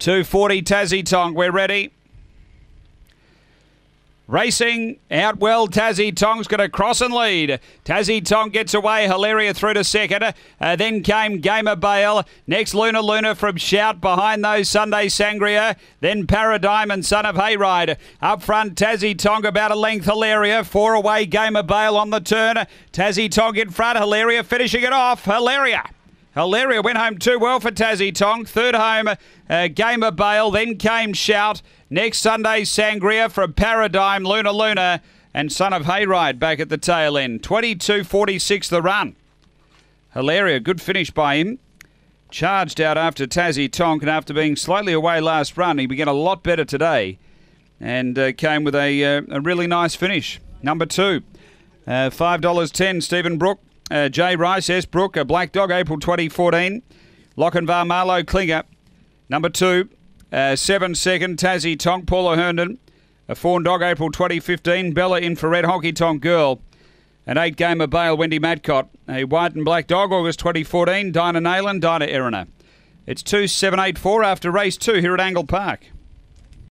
240 Tassie Tong. We're ready. Racing out well. Tassie Tong's going to cross and lead. Tassie Tong gets away. Hilaria through to second. Uh, then came Gamer Bale. Next Luna Luna from Shout behind those Sunday Sangria. Then Paradigm and Son of Hayride. Up front Tassie Tong about a length. Hilaria. Four away. Gamer Bale on the turn. Tassie Tong in front. Hilaria finishing it off. Hilaria. Hilaria went home too well for Tassie Tong. Third home, uh, Gamer Bale. Then came Shout. Next Sunday, Sangria from Paradigm, Luna Luna, and Son of Hayride back at the tail end. 22.46 the run. Hilaria, good finish by him. Charged out after Tassie Tonk, and after being slightly away last run, he began a lot better today and uh, came with a, uh, a really nice finish. Number two, uh, $5.10, Stephen Brook. Uh, Jay Rice, S. Brook, a black dog, April 2014. Lochinvar Marlow Klinger. Number two, uh, seven second, Tassie Tonk, Paula Herndon. A fawn dog, April 2015. Bella Infrared Honky Tonk Girl. An eight gamer Bale, Wendy Madcott. A white and black dog, August 2014. Dinah Nayland, Dinah Erina. It's 2784 after race two here at Angle Park.